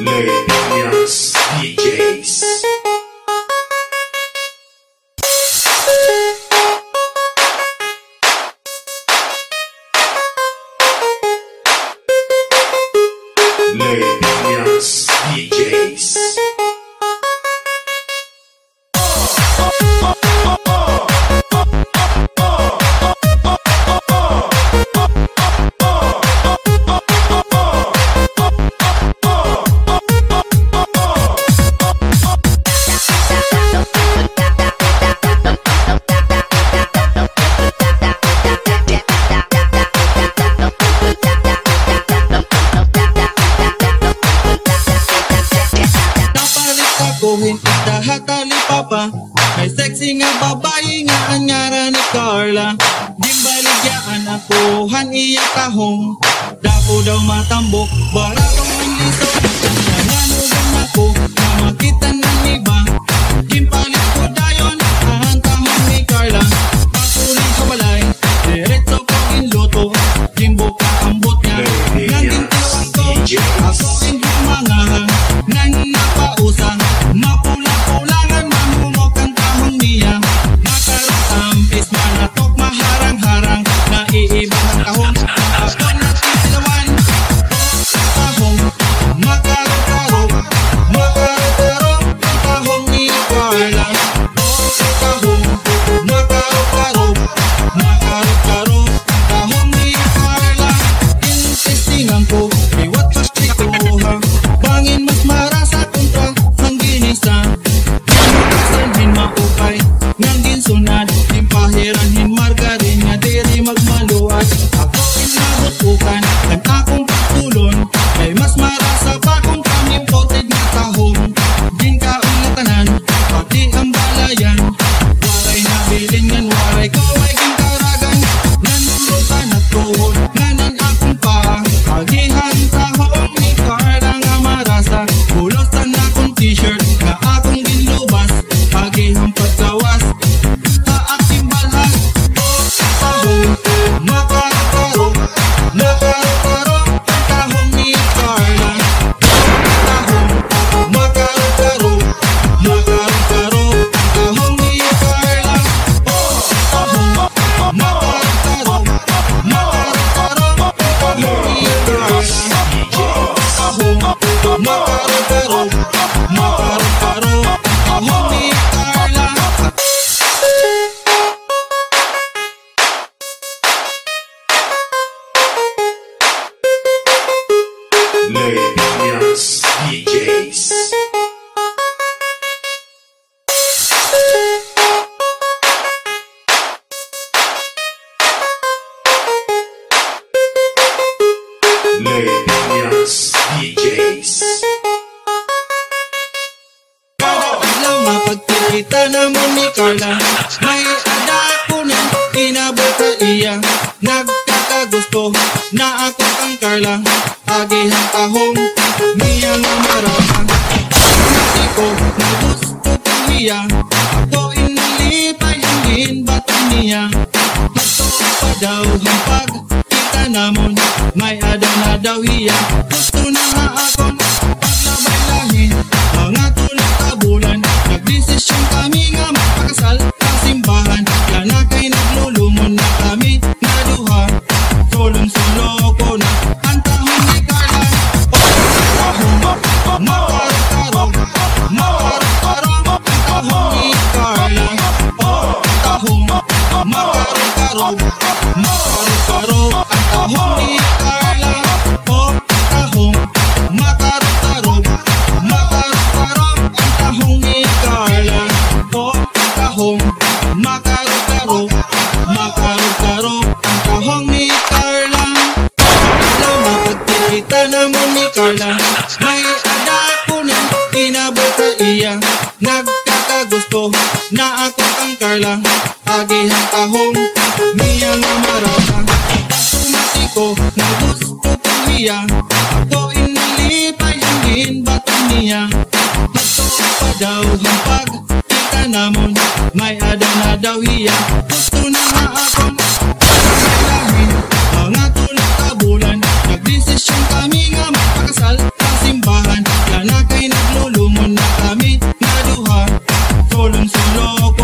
Lady DJs. Lady May sexy nga babae nga anyara ni Carla Gimbaligyan ako han iya kahong. Dako daw matambok baratong manliso Nanganugan ako na makita ng iba Levias DJs. Levias DJs. Ilaw mapagkikita naman ni Carla Nagkakagusto na ako ang Carla. Agihan tahong niya nga marama Kasi ko na gusto kong iya Ako inalipay ang ginbatang niya Gusto pa daw ang pagkita namon. May ada na daw iya. Gusto na nga akong paglabay lahi. Mga tulad kabulan Nagdesisyon kami nga magpakasal. Sa simbahan Yan na kay naglulumon na kami Makaro-karo Makaro-karo Ang tahong ni Carla Oh, tahong Makaro-karo Makaro-karo Ang tahong ni Carla Oh, tahong Makaro-karo Makaro-karo Ang tahong ni Carla Alam mapagkikita naman ni Carla May ada ko na inabot sa iya Nagkakagusto na ako ang Carla Agihan tahong Minha namorada Matiko na gusto ko niya Ako inalita yung ginbato niya Gusto pa daw yung pagkita namon May ada na daw iya Gusto na nga ako Sabihin Ang ato na tabulan Nagdesisyon kami nga magpakasal Sa simbahan. Yan na kay naglulumon na kami na duha Solong-solok